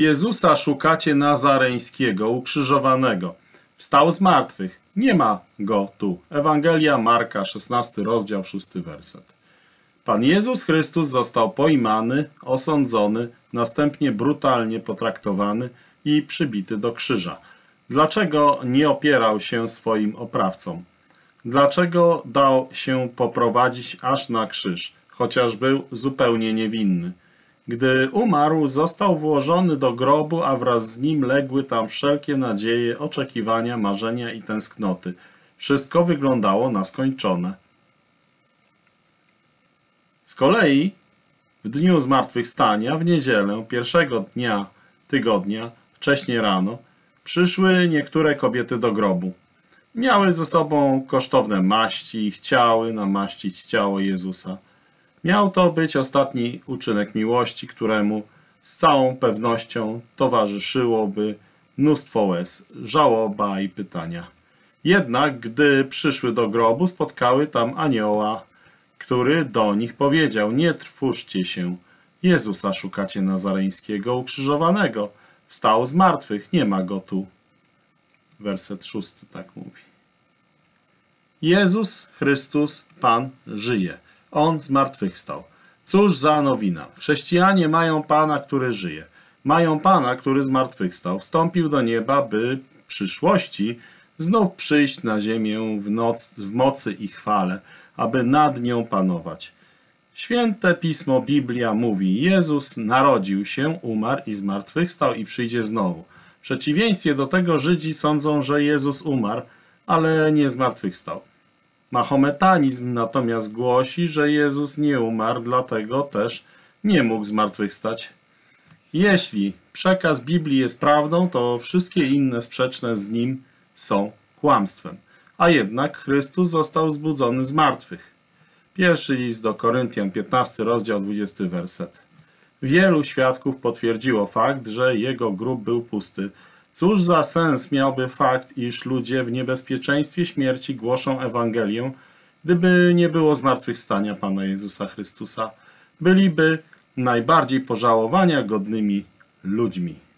Jezusa szukacie Nazareńskiego, ukrzyżowanego. Wstał z martwych. Nie ma go tu. Ewangelia Marka, 16 rozdział, 6 werset. Pan Jezus Chrystus został pojmany, osądzony, następnie brutalnie potraktowany i przybity do krzyża. Dlaczego nie opierał się swoim oprawcom? Dlaczego dał się poprowadzić aż na krzyż, chociaż był zupełnie niewinny? Gdy umarł, został włożony do grobu, a wraz z nim legły tam wszelkie nadzieje, oczekiwania, marzenia i tęsknoty. Wszystko wyglądało na skończone. Z kolei w dniu zmartwychwstania, w niedzielę, pierwszego dnia tygodnia, wcześnie rano, przyszły niektóre kobiety do grobu. Miały ze sobą kosztowne maści i chciały namaścić ciało Jezusa. Miał to być ostatni uczynek miłości, któremu z całą pewnością towarzyszyłoby mnóstwo łez, żałoba i pytania. Jednak gdy przyszły do grobu, spotkały tam anioła, który do nich powiedział, nie trwóżcie się, Jezusa szukacie nazareńskiego ukrzyżowanego, wstał z martwych, nie ma go tu. Werset szósty tak mówi. Jezus Chrystus, Pan, żyje. On zmartwychwstał. Cóż za nowina. Chrześcijanie mają Pana, który żyje. Mają Pana, który zmartwychwstał. Wstąpił do nieba, by w przyszłości znów przyjść na ziemię w, noc, w mocy i chwale, aby nad nią panować. Święte Pismo Biblia mówi, Jezus narodził się, umarł i zmartwychwstał i przyjdzie znowu. W przeciwieństwie do tego Żydzi sądzą, że Jezus umarł, ale nie zmartwychwstał. Mahometanizm natomiast głosi, że Jezus nie umarł, dlatego też nie mógł zmartwychwstać. Jeśli przekaz Biblii jest prawdą, to wszystkie inne sprzeczne z nim są kłamstwem. A jednak Chrystus został zbudzony z martwych. Pierwszy list do Koryntian, 15 rozdział, 20 werset. Wielu świadków potwierdziło fakt, że jego grób był pusty, Cóż za sens miałby fakt, iż ludzie w niebezpieczeństwie śmierci głoszą Ewangelię, gdyby nie było zmartwychwstania Pana Jezusa Chrystusa? Byliby najbardziej pożałowania godnymi ludźmi.